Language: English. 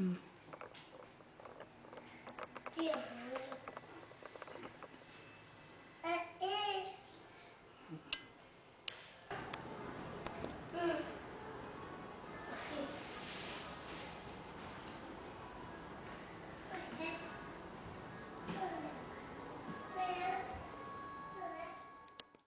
Mm.